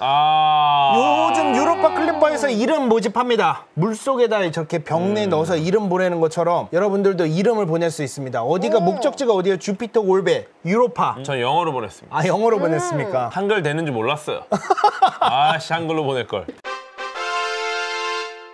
아. 요즘 유로파 클리퍼에서 이름 모집합니다. 물속에다 저렇게 병내 음. 넣어서 이름 보내는 것처럼 여러분들도 이름을 보낼 수 있습니다. 어디가 목적지가 어디예요? 주피터 올베 유로파. 전 영어로 보냈습니다. 아 영어로 보냈습니까? 한글 되는 줄 몰랐어요. 아씨 한글로 보낼 걸.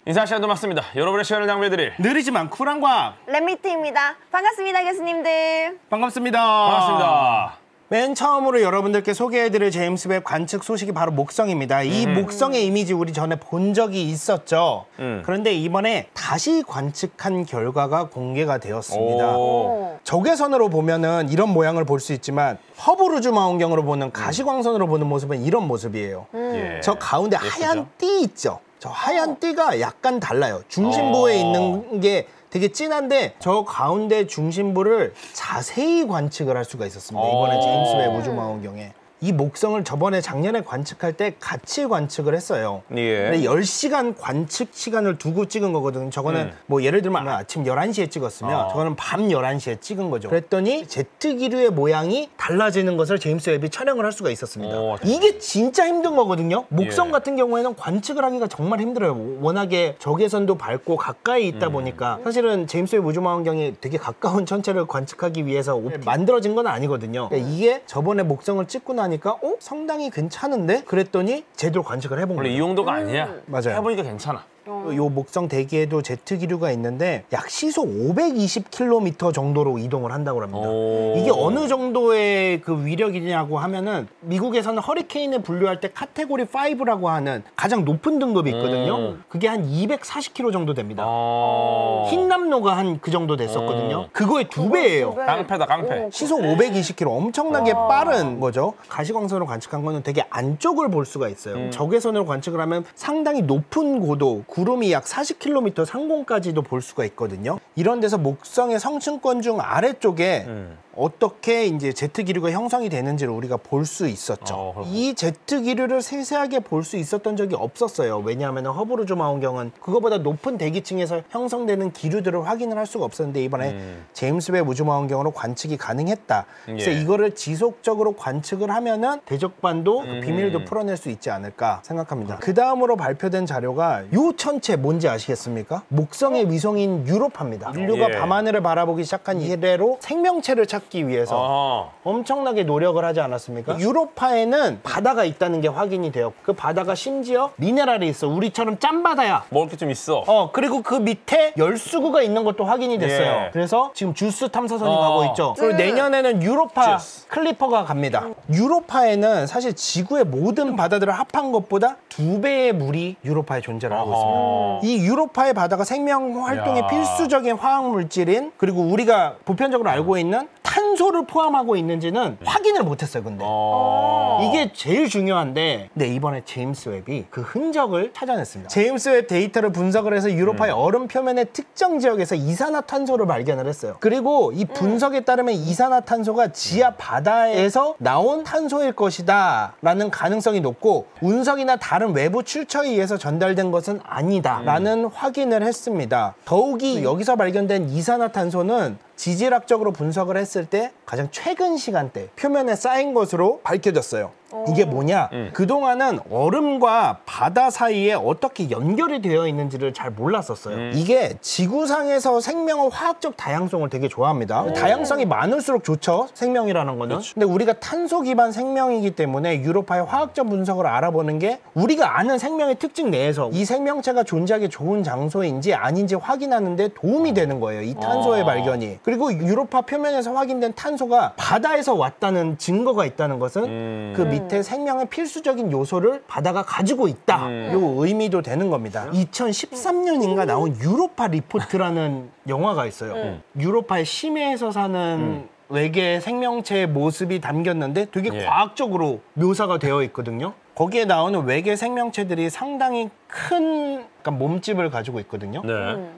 인사 시간도 맞습니다. 여러분의 시간을 낭비해드릴 느리지만 쿨한 과학 랩미트입니다. 반갑습니다, 교수님들. 반갑습니다. 반갑습니다. 맨 처음으로 여러분들께 소개해드릴 제임스 웹 관측 소식이 바로 목성입니다. 이 목성의 이미지 우리 전에 본 적이 있었죠. 음. 그런데 이번에 다시 관측한 결과가 공개가 되었습니다. 오. 적외선으로 보면은 이런 모양을 볼 수 있지만 허블 우주 망원경으로 음. 보는 가시광선으로 보는 모습은 이런 모습이에요. 예. 저 가운데 예쁘죠? 하얀 띠 있죠. 저 하얀 띠가 약간 달라요. 중심부에 어. 있는 게 되게 진한데 저 가운데 중심부를 자세히 관측을 할 수가 있었습니다. 이번에 어. 제임스 웹 우주 망원경에. 이 목성을 저번에 작년에 관측할 때 같이 관측을 했어요. 예. 근데 10시간 관측 시간을 두고 찍은 거거든요. 저거는 음. 뭐 예를 들면 아침 11시에 찍었으면 어. 저거는 밤 11시에 찍은 거죠. 그랬더니 제트 기류의 모양이 달라지는 것을 제임스 웹이 촬영을 할 수가 있었습니다. 오. 이게 진짜 힘든 거거든요. 목성 예. 같은 경우에는 관측을 하기가 정말 힘들어요. 워낙에 적외선도 밝고 가까이 있다 보니까 사실은 제임스 웹 우주망원경이 되게 가까운 천체를 관측하기 위해서 만들어진 건 아니거든요. 그러니까 이게 저번에 목성을 찍고 나니 까 어? 상당히 괜찮은데? 그랬더니 제대로 관측을 해본 원래 거예요. 이 정도가 아니야. 맞아요. 해보니까 괜찮아. 요 목성 대기에도 제트 기류가 있는데 약 시속 520km 정도로 이동을 한다고 합니다. 오. 이게 어느 정도의 그 위력이냐고 하면은 미국에서는 허리케인을 분류할 때 카테고리 5라고 하는 가장 높은 등급이 있거든요. 음. 그게 한 240km 정도 됩니다. 어. 힌남노가 한 그 정도 됐었거든요. 음. 그거의 두 배예요. 깡패다 깡패. 시속 520km 엄청나게 빠른 거죠. 가시광선으로 관측한 거는 되게 안쪽을 볼 수가 있어요. 적외선으로 관측을 하면 상당히 높은 고도, 구름이 약 40km 상공까지도 볼 수가 있거든요. 이런 데서 목성의 성층권 중 아래쪽에 음. 어떻게 이제 제트 기류가 형성이 되는지를 우리가 볼 수 있었죠. 어. 이 제트 기류를 세세하게 볼 수 있었던 적이 없었어요. 왜냐하면 허블 우주 망원경은 그거보다 높은 대기층에서 형성되는 기류들을 확인을 할 수가 없었는데 이번에 음. 제임스 웹 우주 망원경으로 관측이 가능했다. 그래서 예. 이거를 지속적으로 관측을 하면은 대적반도 그 음. 비밀도 풀어낼 수 있지 않을까 생각합니다. 그 다음으로 발표된 자료가 요 천체 뭔지 아시겠습니까? 목성의 위성인 유로파입니다. 인류가 예. 밤하늘을 바라보기 시작한 이래로 생명체를 찾기 위해서 어. 엄청나게 노력을 하지 않았습니까? 유로파에는 바다가 있다는 게 확인이 되었고 그 바다가 심지어 미네랄이 있어. 우리처럼 짠 바다야. 먹을 게 좀 있어. 어 그리고 그 밑에 열수구가 있는 것도 확인이 됐어요. 예. 그래서 지금 주스 탐사선이 어. 가고 있죠. 그리고 내년에는 유로파 주스. 클리퍼가 갑니다. 유로파에는 사실 지구의 모든 바다들을 합한 것보다 두 배의 물이 유로파에 존재를 하고 있습니다. 어허. 이 유로파의 바다가 생명 활동에 야. 필수적인 화학 물질인 그리고 우리가 보편적으로 알고 있는 탄소를 포함하고 있는지는 확인을 못했어요. 근데 어. 이게 제일 중요한데 네 이번에 제임스 웹이 그 흔적을 찾아냈습니다. 제임스 웹 데이터를 분석을 해서 유로파의 얼음 표면의 특정 지역에서 이산화탄소를 발견을 했어요. 그리고 이 분석에 따르면 이산화탄소가 지하 바다에서 나온 탄소일 것이다 라는 가능성이 높고 운석이나 다른 외부 출처에 의해서 전달된 것은 아니다 라는 확인을 했습니다. 더욱이 여기서 발견된 이산화탄소는 지질학적으로 분석을 했을 때 가장 최근 시간대 표면에 쌓인 것으로 밝혀졌어요. 이게 뭐냐? 그동안은 얼음과 바다 사이에 어떻게 연결이 되어 있는지를 잘 몰랐었어요. 이게 지구상에서 생명의 화학적 다양성을 되게 좋아합니다. 다양성이 많을수록 좋죠. 생명이라는 거는. 근데 우리가 탄소 기반 생명이기 때문에 유로파의 화학적 분석을 알아보는 게 우리가 아는 생명의 특징 내에서 이 생명체가 존재하기 좋은 장소인지 아닌지 확인하는데 도움이 되는 거예요. 이 탄소의 어. 발견이. 그리고 유로파 표면에서 확인된 탄소가 바다에서 왔다는 증거가 있다는 것은 음. 그 밑에 생명의 필수적인 요소를 바다가 가지고 있다. 음. 요 의미도 되는 겁니다. 2013년인가 나온 유로파 리포트라는 영화가 있어요. 유로파의 심해에서 사는 외계 생명체의 모습이 담겼는데 되게 예. 과학적으로 묘사가 되어 있거든요. 거기에 나오는 외계 생명체들이 상당히 큰 약간 몸집을 가지고 있거든요. 네.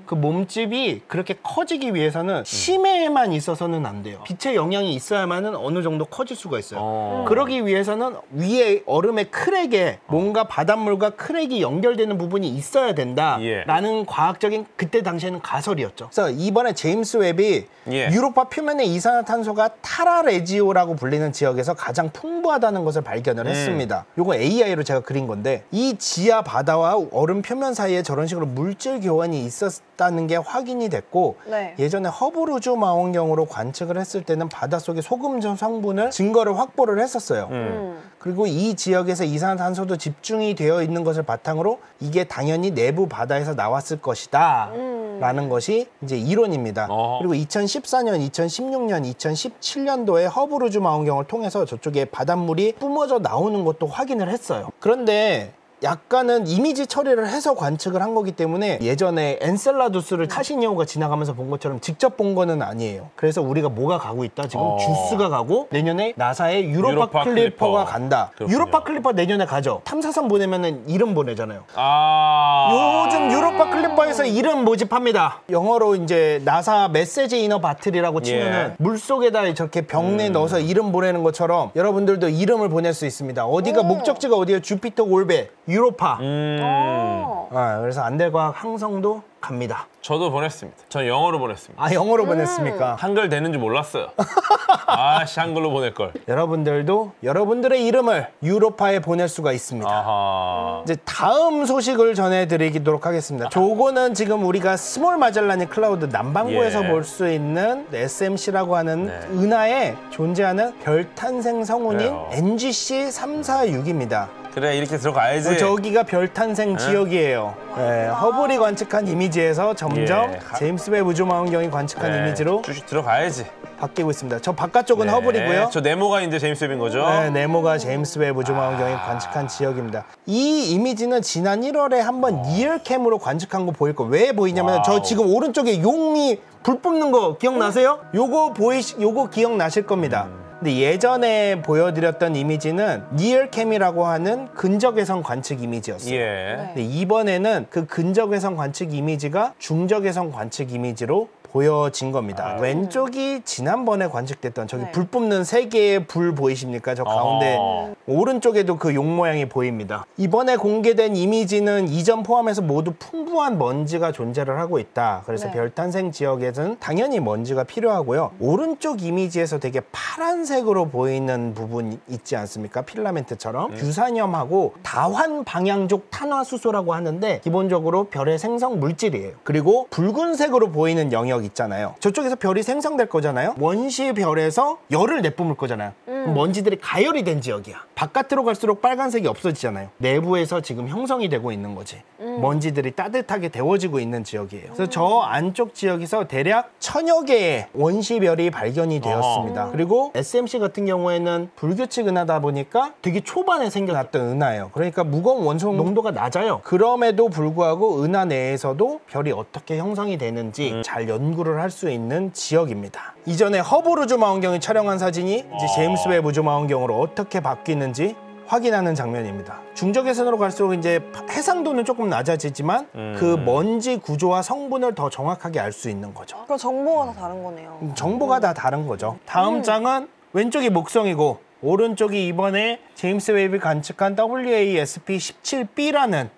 그 몸집이 그렇게 커지기 위해서는 심해에만 있어서는 안 돼요. 빛의 영향이 있어야만은 어느 정도 커질 수가 있어요. 어. 그러기 위해서는 위에 얼음의 크랙에 뭔가 바닷물과 크랙이 연결되는 부분이 있어야 예. 된다라는 과학적인 그때 당시에는 가설이었죠. 그래서 이번에 제임스 웹이 예. 유로파 표면의 이산화탄소가 타라레지오라고 불리는 지역에서 가장 풍부하다는 것을 발견을 했습니다. 요거 AI로 제가 그린 건데 이 지하 바다와 얼음 표면 사이에 저런 식으로 물질 교환이 있었다는 게 확인이 됐고 네. 예전에 허블 우주 망원경으로 관측을 했을 때는 바닷속의 소금 전 성분을 증거를 확보를 했었어요. 음. 그리고 이 지역에서 이산화탄소도 집중이 되어 있는 것을 바탕으로 이게 당연히 내부 바다에서 나왔을 것이다. 라는 것이 이제 이론입니다. 어허. 그리고 2014년, 2016년, 2017년도에 허블 우주 망원경을 통해서 저쪽에 바닷물이 뿜어져 나오는 것도 확인을 했어요. 그런데 약간은 이미지 처리를 해서 관측을 한 거기 때문에 예전에 엔셀라두스를 카시니호가 지나가면서 본 것처럼 직접 본 거는 아니에요. 그래서 우리가 뭐가 가고 있다? 지금 어. 주스가 가고 내년에 나사의 유로파, 유로파 클리퍼가 클리퍼. 간다. 그렇군요. 유로파 클리퍼 내년에 가죠. 탐사선 보내면은 이름 보내잖아요. 아. 요즘 유로파 클리퍼에서 이름 모집합니다. 영어로 이제 나사 message in a bottle이라고 치면은 예. 음. 물 속에다 저렇게 병에 넣어서 이름 보내는 것처럼 여러분들도 이름을 보낼 수 있습니다. 어디가 목적지가 어디예요? 주피터 올베 유로파. 음. 어. 아, 그래서 안될과학 항성도 갑니다. 저도 보냈습니다. 전 영어로 보냈습니다. 아 영어로 보냈습니까? 한글 되는 줄 몰랐어요. 아씨 한글로 보낼 걸. 여러분들도 여러분들의 이름을 유로파에 보낼 수가 있습니다. 아하. 이제 다음 소식을 전해드리도록 하겠습니다. 조거는 지금 우리가 Small Magellanic Cloud 남반구에서 예. 볼수 있는 SMC라고 하는 네. 은하에 존재하는 별 탄생 성운인 그래요. NGC 346입니다. 그래 이렇게 들어가야지. 어, 저기가 별 탄생 지역이에요. 네, 허블이 관측한 이미지에서 점점 예. 제임스 웹 우주 망원경이 관측한 네, 이미지로 쭉 들어가야지. 바뀌고 있습니다. 저 바깥쪽은 네, 허블이고요. 저 네모가 이제 제임스 웹인 거죠. 네, 네모가 제임스 웹 우주 망원경이 관측한 지역입니다. 이 이미지는 지난 1월에 한번 NIRCam으로 관측한 거 보일 거. 왜 보이냐면 저 와우. 지금 오른쪽에 용이 불 뿜는 거 기억나세요? 요거 보이 요거 기억나실 겁니다. 근데 예전에 보여드렸던 이미지는 NIRCam이라고 하는 근적외선 관측 이미지였어요. 예. 근데 이번에는 그 근적외선 관측 이미지가 중적외선 관측 이미지로 보여진 겁니다. 왼쪽이 지난번에 관측됐던 저기 네. 불 뿜는 세 개의 불 보이십니까? 저 가운데 어허. 오른쪽에도 그 용 모양이 보입니다. 이번에 공개된 이미지는 이전 포함해서 모두 풍부한 먼지가 존재를 하고 있다. 그래서 네. 별 탄생 지역에서는 당연히 먼지가 필요하고요. 오른쪽 이미지에서 되게 파란색으로 보이는 부분 있지 않습니까? 필라멘트처럼 규산염하고 다환 방향족 탄화수소라고 하는데 기본적으로 별의 생성 물질이에요. 그리고 붉은색으로 보이는 영역 있잖아요. 저쪽에서 별이 생성될 거잖아요. 원시 별에서 열을 내뿜을 거잖아요. 그럼 먼지들이 가열이 된 지역이야. 바깥으로 갈수록 빨간색이 없어지잖아요. 내부에서 지금 형성이 되고 있는 거지. 먼지들이 따뜻하게 데워지고 있는 지역이에요. 그래서 저 안쪽 지역에서 대략 천여 개의 원시별이 발견이 되었습니다. 그리고 SMC 같은 경우에는 불규칙 은하다 보니까 되게 초반에 생겨났던 은하예요. 그러니까 무거운 원소 농도가 낮아요. 그럼에도 불구하고 은하 내에서도 별이 어떻게 형성이 되는지 잘 연구 를 할 수 있는 지역입니다. 이전에 허블 우주 망원경이 촬영한 사진이 이제 제임스 웹 우주 망원경으로 어떻게 바뀌는지 확인하는 장면입니다. 중적외선으로 갈수록 이제 해상도는 조금 낮아지지만 그 먼지 구조와 성분을 더 정확하게 알 수 있는 거죠. 그럼 정보가 다 다른 거네요. 정보가 다 다른 거죠. 다음 장은 왼쪽이 목성이고 오른쪽이 이번에 제임스 웹이 관측한 WASP-17B라는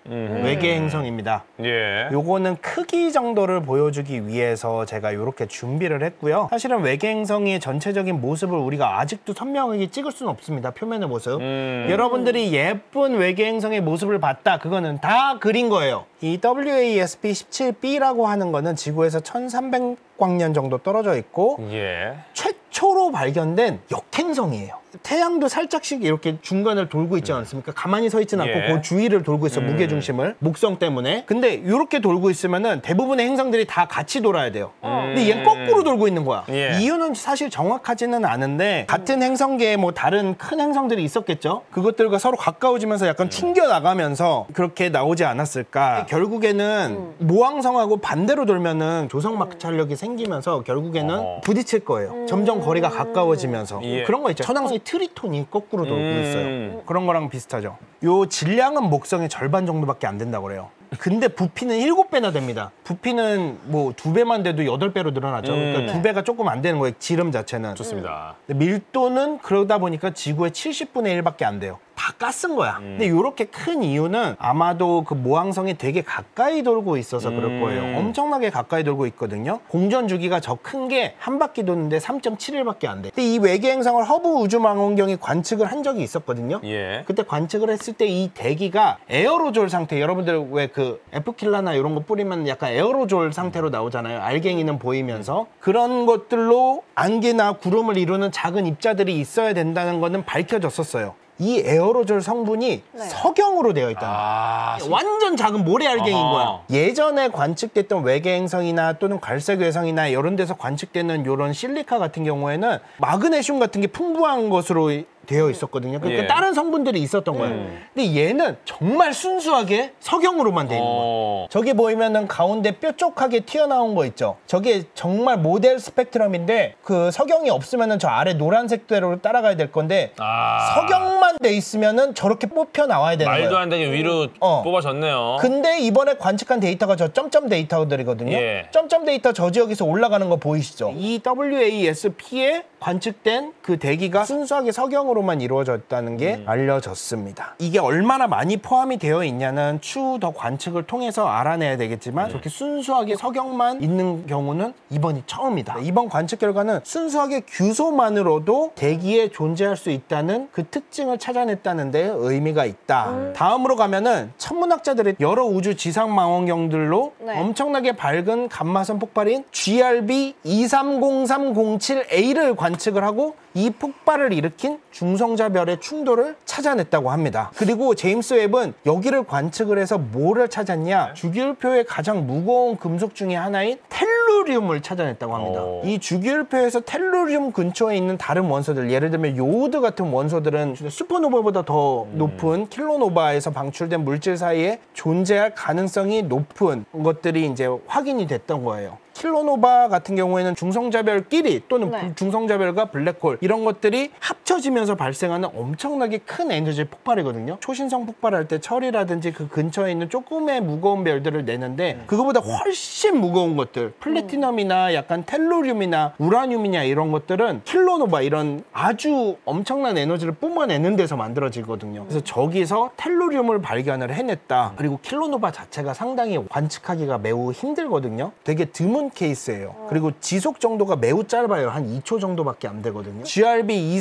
외계 행성입니다. 예. 요거는 크기 정도를 보여주기 위해서 제가 이렇게 준비를 했고요. 사실은 외계 행성의 전체적인 모습을 우리가 아직도 선명하게 찍을 수는 없습니다. 표면의 모습. 음. 여러분들이 예쁜 외계 행성의 모습을 봤다. 그거는 다 그린 거예요. 이 WASP-17B라고 하는 거는 지구에서 1300 광년 정도 떨어져 있고 예. 최초로 발견된 역행성이에요. 태양도 살짝씩 이렇게 중간을 돌고 있지 않습니까? 가만히 서 있진 않고 예. 그 주위를 돌고 있어 무게 중심을 목성 때문에. 근데 이렇게 돌고 있으면은 대부분의 행성들이 다 같이 돌아야 돼요. 근데 얘는 거꾸로 돌고 있는 거야. 예. 이유는 사실 정확하지는 않은데 같은 행성계에 뭐 다른 큰 행성들이 있었겠죠. 그것들과 서로 가까워지면서 약간 튕겨 나가면서 그렇게 나오지 않았을까. 결국에는 모항성하고 반대로 돌면은 조성 마찰력이 생 기면서 결국에는 어허. 부딪힐 거예요. 점점 거리가 가까워지면서 예. 그런 거 있죠. 천왕성의 트리톤이 거꾸로 돌고 음. 있어요. 그런 거랑 비슷하죠. 요 질량은 목성의 절반 정도밖에 안 된다고 그래요. 근데 부피는 일곱 배나 됩니다. 부피는 뭐 두 배만 돼도 여덟 배로 늘어나죠. 그러니까 음. 두 배가 조금 안 되는 거예요. 지름 자체는. 좋습니다. 밀도는 그러다 보니까 지구의 70분의 1밖에 안 돼요. 다 가스인 거야. 음. 근데 이렇게 큰 이유는 아마도 그 모항성이 되게 가까이 돌고 있어서 그럴 음. 거예요. 엄청나게 가까이 돌고 있거든요. 공전 주기가 저 큰 게 한 바퀴 도는데 3.7일밖에 안 돼. 근데 이 외계 행성을 허블 우주망원경이 관측을 한 적이 있었거든요. 예. 그때 관측을 했을 때 이 대기가 에어로졸 상태 여러분들 왜 그 에프킬라나 이런 거 뿌리면 약간 에어로졸 상태로 나오잖아요 알갱이는 보이면서 그런 것들로 안개나 구름을 이루는 작은 입자들이 있어야 된다는 거는 밝혀졌었어요 이 에어로졸 성분이 네. 석영으로 되어 있다 아, 완전 작은 모래 알갱이인 아하. 거야. 예전에 관측됐던 외계 행성이나 또는 갈색 왜성이나 이런 데서 관측되는 이런 실리카 같은 경우에는 마그네슘 같은 게 풍부한 것으로 되어 있었거든요. 그러니까 예. 다른 성분들이 있었던 거예요. 음. 근데 얘는 정말 순수하게 석영으로만 돼 있는 거예요. 어. 저기 보이면은 가운데 뾰족하게 튀어나온 거 있죠. 저게 정말 모델 스펙트럼인데 그 석영이 없으면은 저 아래 노란색대로 따라가야 될 건데 아. 석영만 돼 있으면은 저렇게 뽑혀 나와야 되는 거예요. 말도 안 되게 위로 어. 뽑아졌네요. 근데 이번에 관측한 데이터가 저 점점 데이터들이거든요. 예. 점점 데이터 저 지역에서 올라가는 거 보이시죠? 이 WASP에 관측된 그 대기가 순수하게 석영으로만 이루어졌다는 게 음. 알려졌습니다. 이게 얼마나 많이 포함이 되어 있냐는 추후 더 관측을 통해서 알아내야 되겠지만 네. 저렇게 순수하게 석영만 있는 경우는 이번이 처음이다. 이번 관측 결과는 순수하게 규소만으로도 대기에 존재할 수 있다는 그 특징을 찾아냈다는 데 의미가 있다. 다음으로 가면은 천문학자들이 여러 우주 지상 망원경들로 네. 엄청나게 밝은 감마선 폭발인 GRB 230307A를 관 측을 하고 이 폭발을 일으킨 중성자별의 충돌을 찾아냈다고 합니다. 그리고 제임스 웹은 여기를 관측을 해서 뭐를 찾았냐? 주기율표의 가장 무거운 금속 중에 하나인 tellurium을 찾아냈다고 합니다. 오. 이 주기율표에서 tellurium 근처에 있는 다른 원소들, 예를 들면 요오드 같은 원소들은 supernova보다 더 높은 kilonova에서 방출된 물질 사이에 존재할 가능성이 높은 것들이 이제 확인이 됐던 거예요. kilonova 같은 경우에는 중성자별끼리 또는 네. 불- 중성자별과 블랙홀 이런 것들이 합 쳐지면서 발생하는 엄청나게 큰 에너지 폭발이거든요. 초신성 폭발할 때 철이라든지 그 근처에 있는 조금의 무거운 별들을 내는데 그거보다 훨씬 무거운 것들 platinum이나 약간 텔루륨이나 우라늄이나 이런 것들은 kilonova 이런 아주 엄청난 에너지를 뿜어내는 데서 만들어지거든요. 그래서 저기서 텔루륨을 발견을 해냈다. 그리고 킬로노바 자체가 상당히 관측하기가 매우 힘들거든요. 되게 드문 케이스예요. 그리고 지속 정도가 매우 짧아요. 한 2초 정도밖에 안 되거든요. GRB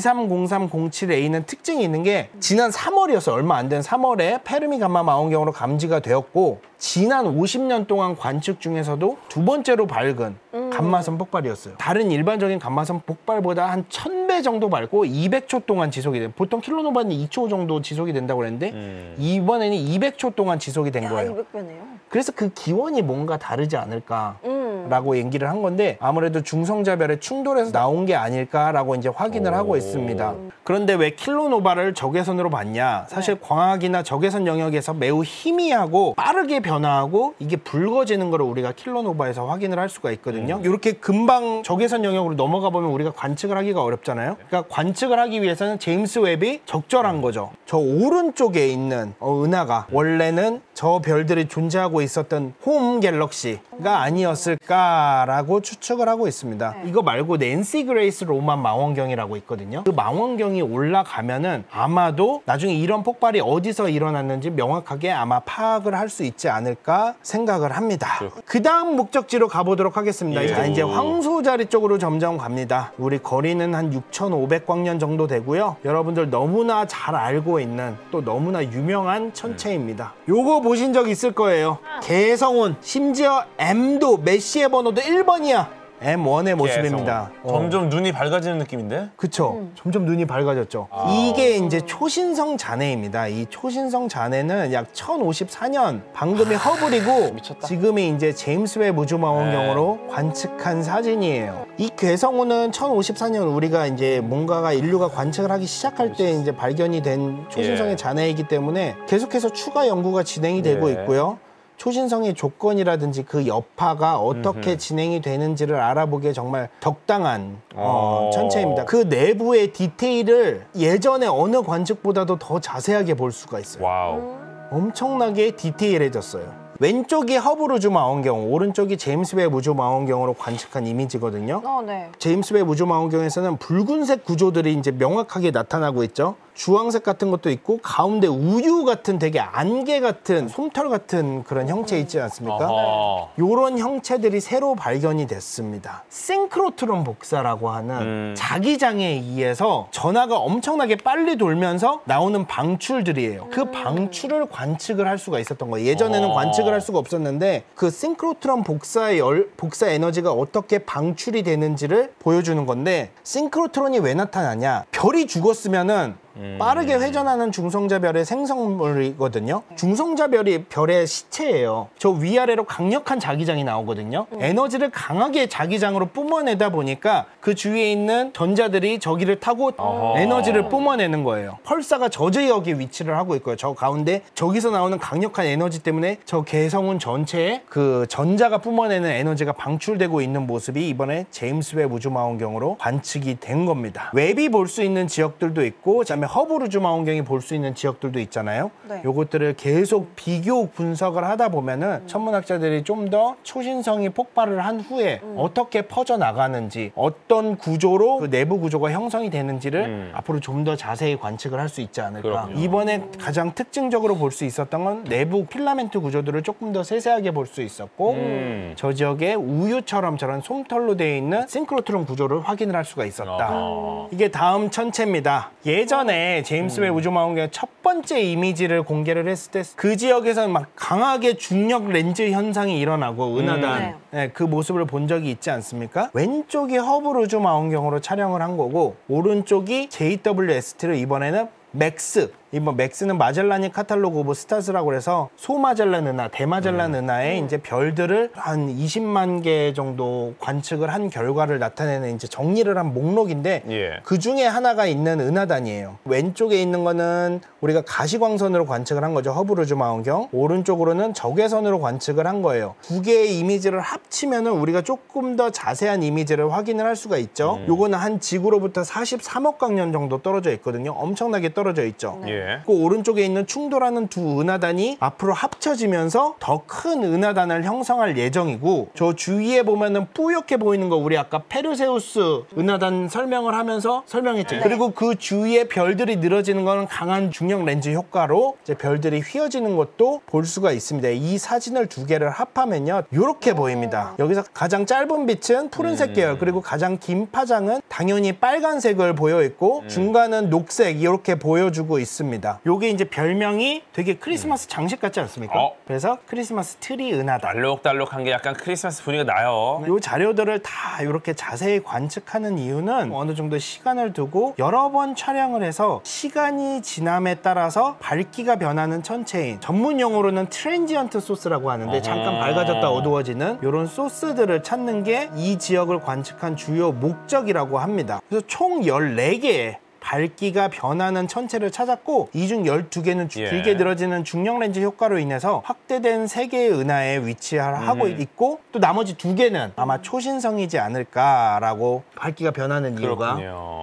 230307A는 특징이 있는 게 지난 3월이었어요. 얼마 안 된 3월에 페르미 감마 망원경으로 감지가 되었고 지난 50년 동안 관측 중에서도 두 번째로 밝은 감마선 폭발이었어요. 다른 일반적인 감마선 폭발보다 한 1000배 정도 밝고 200초 동안 지속이 돼요. 보통 kilonova는 2초 정도 지속이 된다고 그랬는데 음. 이번에는 200초 동안 지속이 된 야, 거예요. 200배네요. 그래서 그 기원이 뭔가 다르지 않을까. 음. 라고 얘기를 한 건데 아무래도 중성자별의 충돌에서 나온 게 아닐까라고 이제 확인을 하고 오. 있습니다. 그런데 왜 kilonova를 적외선으로 봤냐? 사실 네. 광학이나 적외선 영역에서 매우 희미하고 빠르게 변화하고 이게 붉어지는 걸 우리가 kilonova에서 확인을 할 수가 있거든요. 이렇게 금방 적외선 영역으로 넘어가 보면 우리가 관측을 하기가 어렵잖아요. 그러니까 관측을 하기 위해서는 제임스 웹이 적절한 거죠. 저 오른쪽에 있는 어, 은하가 원래는 저 별들이 존재하고 있었던 home galaxy가 아니었을까 라고 추측을 하고 있습니다. 네. 이거 말고 낸시 그레이스 로만 망원경이라고 있거든요. 그 망원경이 올라가면은 아마도 나중에 이런 폭발이 어디서 일어났는지 명확하게 아마 파악을 할 수 있지 않을까 생각을 합니다. 그 다음 목적지로 가보도록 하겠습니다. 예. 자, 이제 황소자리 쪽으로 점점 갑니다. 우리 거리는 한 6,500광년 정도 되고요. 여러분들 너무나 잘 알고 있는 또 너무나 유명한 천체입니다. 요거 보신 적 있을 거예요. 게성운, 심지어 M도 메시에 번호도 1번이야. M1의 모습입니다. 어. 점점 눈이 밝아지는 느낌인데? 그쵸. 점점 눈이 밝아졌죠. 아. 이게 이제 초신성 잔해입니다. 이 초신성 잔해는 약 1054년 방금이 허블이고 미쳤다. 지금이 이제 제임스 웹 우주망원경으로 관측한 사진이에요. 이 게성운은 1054년 우리가 이제 뭔가가 인류가 관측을 하기 시작할 때 이제 발견이 된 초신성의 예. 잔해이기 때문에 계속해서 추가 연구가 진행이 되고 예. 있고요. 초신성의 조건이라든지 그 여파가 어떻게 진행이 되는지를 알아보기에 정말 적당한 어, 어. 천체입니다. 그 내부의 디테일을 예전에 어느 관측보다도 더 자세하게 볼 수가 있어요. 와우. 음. 엄청나게 디테일해졌어요. 왼쪽이 허블 우주 망원경, 오른쪽이 제임스 웹 우주 망원경으로 관측한 이미지거든요. 어, 네. 제임스 웹 우주 망원경에서는 붉은색 구조들이 이제 명확하게 나타나고 있죠. 주황색 같은 것도 있고 가운데 우유 같은 되게 안개 같은 솜털 같은 그런 형체 있지 않습니까? 요런 형체들이 새로 발견이 됐습니다. 싱크로트론 복사라고 하는 음. 자기장에 의해서 전하가 엄청나게 빨리 돌면서 나오는 방출들이에요. 그 방출을 관측을 할 수가 있었던 거예요. 예전에는 어. 관측을 할 수가 없었는데 그 싱크로트론 복사의 열, 복사 에너지가 어떻게 방출이 되는지를 보여주는 건데 싱크로트론이 왜 나타나냐? 별이 죽었으면은 빠르게 회전하는 중성자별의 생성물이거든요. 중성자별이 별의 시체예요. 저 위아래로 강력한 자기장이 나오거든요. 에너지를 강하게 자기장으로 뿜어내다 보니까 그 주위에 있는 전자들이 저기를 타고 어허. 에너지를 뿜어내는 거예요. 펄사가 저 지역에 위치를 하고 있고요. 저 가운데 저기서 나오는 강력한 에너지 때문에 저 게성운 전체에 그 전자가 뿜어내는 에너지가 방출되고 있는 모습이 이번에 제임스 웹 우주망원경으로 관측이 된 겁니다. 웹이 볼 수 있는 지역들도 있고 그다음에 우주망원경이 볼 수 있는 지역들도 있잖아요. 네. 요것들을 계속 비교 분석을 하다 보면은 천문학자들이 좀 더 초신성이 폭발을 한 후에 어떻게 퍼져 나가는지 어떤 구조로 그 내부 구조가 형성이 되는지를 음. 앞으로 좀 더 자세히 관측을 할 수 있지 않을까. 그렇군요. 이번에 가장 특징적으로 볼 수 있었던 건 내부 필라멘트 구조들을 조금 더 세세하게 볼 수 있었고 음. 저 지역에 우유처럼 저런 솜털로 되어 있는 싱크로트론 구조를 확인을 할 수가 있었다. 어허. 이게 다음 천체입니다. 예전 에 제임스 웹 우주 망원경 첫 번째 이미지를 공개를 했을 때 그 지역에서 막 강하게 중력 렌즈 현상이 일어나고 은하단 네, 그 모습을 본 적이 있지 않습니까? 왼쪽이 허블 우주 망원경으로 촬영을 한 거고 오른쪽이 JWST를 이번에는 MACS 이번 MACS는 Magellanic Catalog of Stars라고 해서 소마젤란 은하, 대마젤란 은하의 이제 별들을 한 20만 개 정도 관측을 한 결과를 나타내는 이제 정리를 한 목록인데 예. 그 중에 하나가 있는 은하단이에요. 왼쪽에 있는 거는 우리가 가시광선으로 관측을 한 거죠. 허블 우주 망원경. 오른쪽으로는 적외선으로 관측을 한 거예요. 두 개의 이미지를 합치면은 우리가 조금 더 자세한 이미지를 확인을 할 수가 있죠. 요거는 한 지구로부터 43억 광년 정도 떨어져 있거든요. 엄청나게 떨어져 있죠. 네. 예. 그 오른쪽에 있는 충돌하는 두 은하단이 앞으로 합쳐지면서 더 큰 은하단을 형성할 예정이고 저 주위에 보면은 뿌옇게 보이는 거 우리 아까 페르세우스 은하단 설명을 하면서 설명했죠. 네. 그리고 그 주위에 별들이 늘어지는 거는 강한 중력 렌즈 효과로 이제 별들이 휘어지는 것도 볼 수가 있습니다. 이 사진을 두 개를 합하면요. 이렇게 보입니다. 여기서 가장 짧은 빛은 푸른색 계열 그리고 가장 긴 파장은 당연히 빨간색을 보여 있고 중간은 녹색 이렇게 보여주고 있습니다. 요게 이제 별명이 되게 크리스마스 장식 같지 않습니까? 어. 그래서 크리스마스 트리 은하다. 알록달록한 게 약간 크리스마스 분위기가 나요. 이 자료들을 다 이렇게 자세히 관측하는 이유는 어느 정도 시간을 두고 여러 번 촬영을 해서 시간이 지남에 따라서 밝기가 변하는 천체인 전문 용어로는 transient source라고 하는데 잠깐. 밝아졌다 어두워지는 이런 소스들을 찾는 게 이 지역을 관측한 주요 목적이라고 합니다. 그래서 총 14개의 밝기가 변하는 천체를 찾았고 이 중 12개는 예. 길게 늘어지는 중력 렌즈 효과로 인해서 확대된 세개의 은하에 위치하고 음. 있고 또 나머지 두 개는 아마 초신성이지 않을까라고 밝기가 변하는 이유가.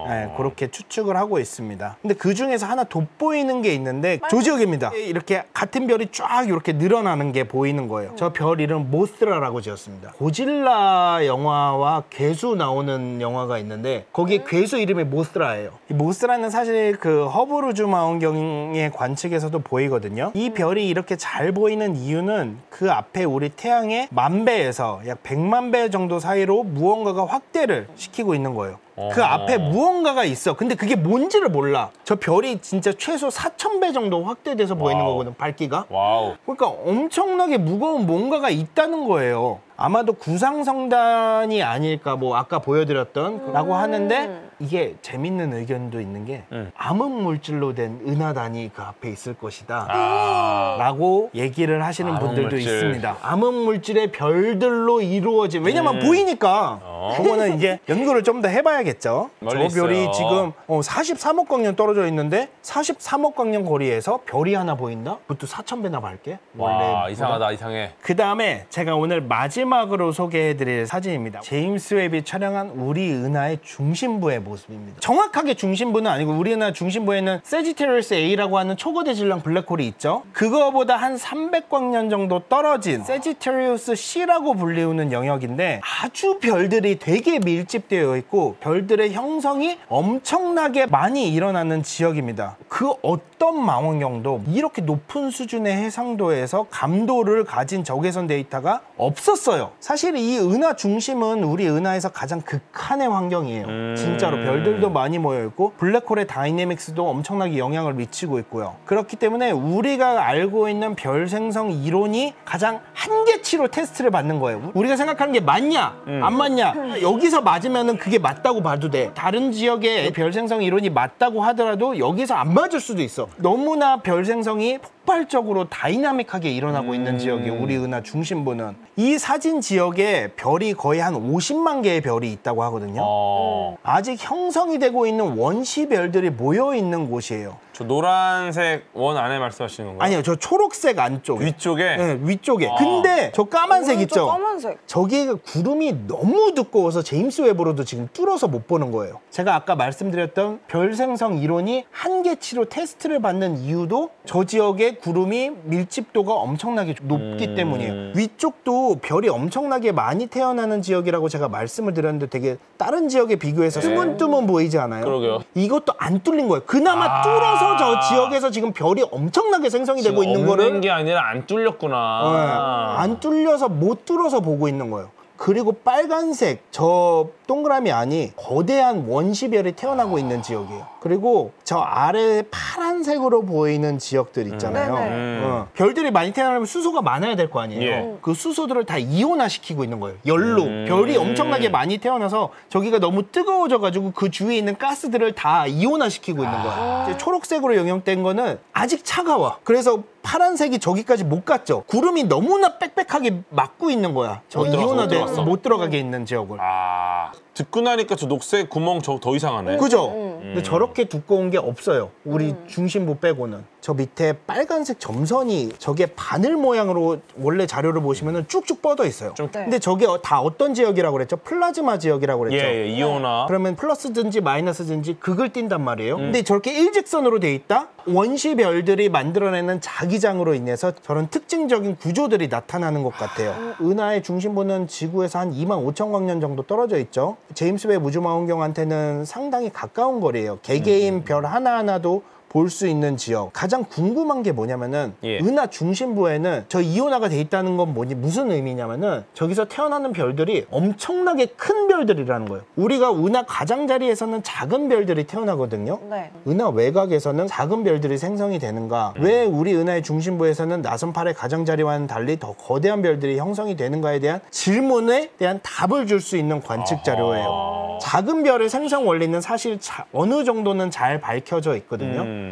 네, 그렇게 추측을 하고 있습니다. 근데 그 중에서 하나 돋보이는 게 있는데 조 지역입니다. 이렇게 같은 별이 쫙 이렇게 늘어나는 게 보이는 거예요. 저 별 이름 모스라라고 지었습니다. 고질라 영화와 괴수 나오는 영화가 있는데 거기에 괴수 이름이 모스라예요. 이 모스라는 사실 그 허블 우주 망원경의 관측에서도 보이거든요. 이 별이 이렇게 잘 보이는 이유는 그 앞에 우리 태양의 만 배에서 약 100만 배 정도 사이로 무언가가 확대를 시키고 있는 거예요. 그. 앞에 무언가가 있어. 근데 그게 뭔지를 몰라. 저 별이 진짜 최소 4,000배 정도 확대돼서 보이는 와우. 거거든, 밝기가. 와우. 그러니까 엄청나게 무거운 뭔가가 있다는 거예요. 아마도 구상성단이 아닐까, 뭐, 아까 보여드렸던, 라고 하는데, 이게 재밌는 의견도 있는 게, 음. 암흑 물질로 된 은하단이 그 앞에 있을 것이다. 아. 라고 얘기를 하시는 분들도. 있습니다. 암흑 물질의 별들로 이루어진, 왜냐면 음. 보이니까. 어. 어. 그거는 이제 연구를 좀 더 해봐야겠죠. 저 별이 있어요. 지금 어, 43억 광년 떨어져 있는데 43억 광년 거리에서 별이 하나 보인다? 그것도 4천 배나 밝게. 와 이상하다 이상해. 그 다음에 제가 오늘 마지막으로 소개해드릴 사진입니다. 제임스 웹이 촬영한 우리 은하의 중심부의 모습입니다. 정확하게 중심부는 아니고 우리 은하 중심부에는 세지테리우스 A라고 하는 초거대 질량 블랙홀이 있죠. 그거보다 한 300광년 정도 떨어진 세지테리우스 C라고 불리우는 영역인데 아주 별들이 되게 밀집되어 있고 별들의 형성이 엄청나게 많이 일어나는 지역입니다. 그 어떤 망원경도 이렇게 높은 수준의 해상도에서 감도를 가진 적외선 데이터가 없었어요. 사실 이 은하 중심은 우리 은하에서 가장 극한의 환경이에요. 진짜로 별들도 많이 모여 있고 블랙홀의 다이내믹스도 엄청나게 영향을 미치고 있고요. 그렇기 때문에 우리가 알고 있는 별 생성 이론이 가장 한계치로 테스트를 받는 거예요. 우리가 생각하는 게 맞냐, 안 맞냐. 여기서 맞으면은 그게 맞다고 봐도 돼. 다른 지역의 별 생성 이론이 맞다고 하더라도 여기서 안 맞을 수도 있어. 너무나 별 생성이 폭발적으로 다이나믹하게 일어나고 있는 지역이에요. 우리 은하 중심부는. 이 사진 지역에 별이 거의 한 50만 개의 별이 있다고 하거든요. 어. 아직 형성이 되고 있는 원시 별들이 모여 있는 곳이에요. 저 노란색 원 안에 말씀하시는 건가요? 아니요, 저 초록색 안쪽에. 위쪽에. 네, 위쪽에. 아. 근데 저 까만색 있죠? 까만색. 저기에 구름이 너무 두꺼워서 제임스 웹으로도 지금 뚫어서 못 보는 거예요. 제가 아까 말씀드렸던 별 생성 이론이 한계치로 테스트를 받는 이유도 저 지역의 구름이 밀집도가 엄청나게 높기 음. 때문이에요. 위쪽도 별이 엄청나게 많이 태어나는 지역이라고 제가 말씀을 드렸는데 되게 다른 지역에 비교해서 뜨문뜨문 보이지 않아요? 네. 그러게요. 이것도 안 뚫린 거예요. 그나마 아. 뚫어서 저 지역에서 지금 별이 엄청나게 생성이 되고 있는 거를 게 아니라 안 뚫렸구나. 네, 안 뚫려서 못 뚫어서 보고 있는 거예요. 그리고 빨간색 저 동그라미 안이 거대한 원시별이 태어나고 있는 지역이에요. 그리고 저 아래 파란색으로 보이는 지역들 있잖아요. 네네. 음. 어, 별들이 많이 태어나면 수소가 많아야 될 거 아니에요. 예. 그 수소들을 다 이온화 시키고 있는 거예요. 열로. 음. 별이 엄청나게 많이 태어나서 저기가 너무 뜨거워져 가지고 그 주위에 있는 가스들을 다 이온화 시키고 있는 거예요. 이제 초록색으로 영역된 거는 아직 차가워. 그래서 파란색이 저기까지 못 갔죠. 구름이 너무나 빽빽하게 막고 있는 거야. 저못 들어갔어, 못. 못 들어가게 있는 지역을. 아 듣고 나니까 저 녹색 구멍 저 더 이상하네. 그죠? 음. 근데 저렇게 두꺼운 게 없어요. 우리 중심부 빼고는. 저 밑에 빨간색 점선이 저게 바늘 모양으로 원래 자료를 보시면 쭉쭉 뻗어 있어요. 좀- 네. 근데 저게 다 어떤 지역이라고 그랬죠? 플라즈마 지역이라고 예, 그랬죠? 예, 이온화. 그러면 플러스든지 마이너스든지 극을 띈단 말이에요. 음. 근데 저렇게 일직선으로 돼 있다? 원시별들이 만들어내는 자기장으로 인해서 저런 특징적인 구조들이 나타나는 것 같아요. 은하의 중심부는 지구에서 한 2만 5천 광년 정도 떨어져 있죠. 제임스 웹 우주망원경한테는 상당히 가까운 거리예요. 개개인 별 하나하나도 볼 수 있는 지역. 가장 궁금한 게 뭐냐면은 예. 은하 중심부에는 저 이온화가 돼 있다는 건 뭐니 무슨 의미냐면은 저기서 태어나는 별들이 엄청나게 큰 별들이라는 거예요. 우리가 은하 가장자리에서는 작은 별들이 태어나거든요. 네. 은하 외곽에서는 작은 별들이 생성이 되는가? 왜 우리 은하의 중심부에서는 나선팔의 가장자리와는 달리 더 거대한 별들이 형성이 되는가에 대한 질문에 대한 답을 줄 수 있는 관측 자료예요. 작은 별의 생성 원리는 사실 자- 어느 정도는 잘 밝혀져 있거든요. 음.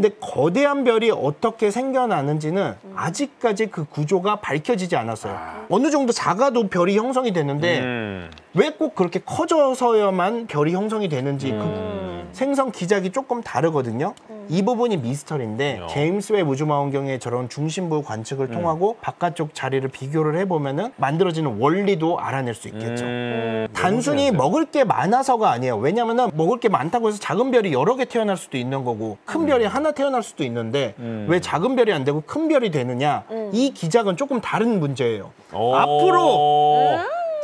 근데 거대한 별이 어떻게 생겨나는지는 아직까지 그 구조가 밝혀지지 않았어요. 어느 정도 작아도 별이 형성이 되는데 음. 왜 꼭 그렇게 커져서야만 별이 형성이 되는지 그 음. 생성 기작이 조금 다르거든요. 이 부분이 미스터리인데 야. 제임스 웹 우주망원경의 저런 중심부 관측을 음. 통하고 바깥쪽 자리를 비교를 해보면은 만들어지는 원리도 알아낼 수 있겠죠. 음. 단순히 너무 먹을 게 많아서가 아니에요. 왜냐면은 먹을 게 많다고 해서 작은 별이 여러 개 태어날 수도 있는 거고 큰 별이 하나 태어날 수도 있는데 음. 왜 작은 별이 안 되고 큰 별이 되느냐? 이 기작은 조금 다른 문제예요. 오. 앞으로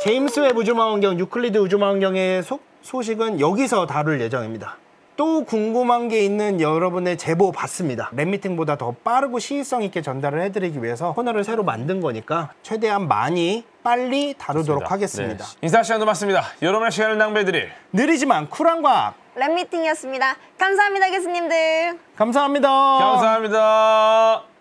제임스 웹 우주망원경, 유클리드 우주망원경의 소, 소식은 여기서 다룰 예정입니다. 또 궁금한 게 있는 여러분의 제보 받습니다. lab meeting보다 더 빠르고 시의성 있게 전달을 해드리기 위해서 코너를 새로 만든 거니까 최대한 많이 빨리 다루도록 하겠습니다. 네. 인사 시간도 맞습니다. 여러분의 시간을 낭비해드릴 느리지만 쿨한 과학 lab meeting이었습니다. 감사합니다, 교수님들. 감사합니다. 감사합니다.